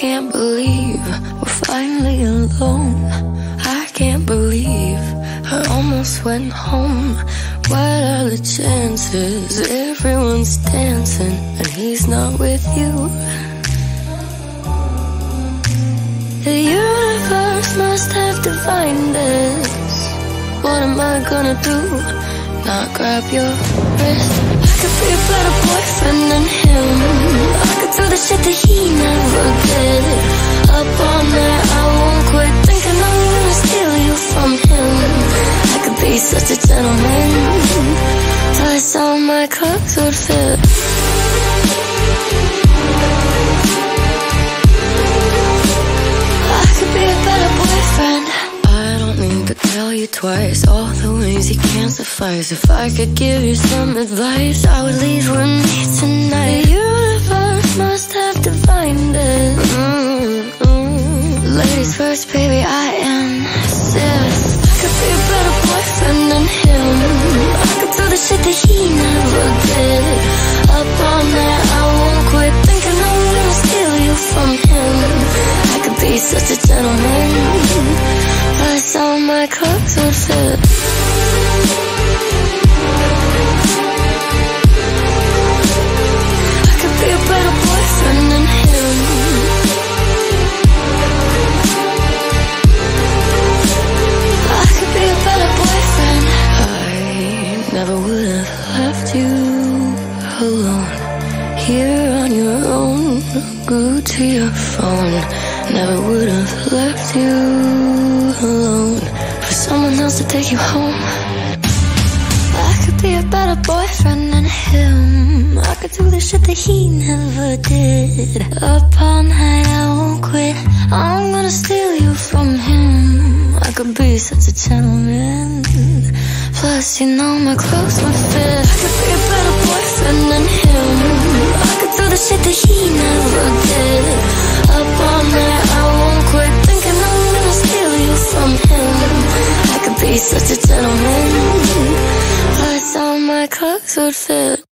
can't believe we're finally alone. I can't believe I almost went home. What are the chances? Everyone's dancing and he's not with you. The universe must have defined this. What am I gonna do? Not grab your wrist. I could be a better boyfriend. Shit that he never did. Up all night, I won't quit thinking I'm gonna steal you from him. I could be such a gentleman. Plus all my clothes would fit. I could be a better boyfriend. I don't need to tell you twice all the ways you can't suffice. If I could give you some advice, I would leave with me tonight. Defined it. Mm-hmm. Ladies first, baby, I insist. I could be a better boyfriend than him. I could do the shit that he never did. Up all night, I won't quit thinking I'm gonna steal you from him. I could be such a gentleman. Plus all my clothes would fit. Have left you alone. Here on your own, glued to your phone. Never would have left you alone for someone else to take you home. I could be a better boyfriend than him. I could do the shit that he never did. Up all night, I won't quit. I'm gonna steal you from him. I could be such a gentleman. Plus, you know my clothes would fit. I could be a better boyfriend than him. I could do the shit that he never did. Up all night, I won't quit thinking I'm gonna steal you from him. I could be such a gentleman. Plus, all my clothes would fit.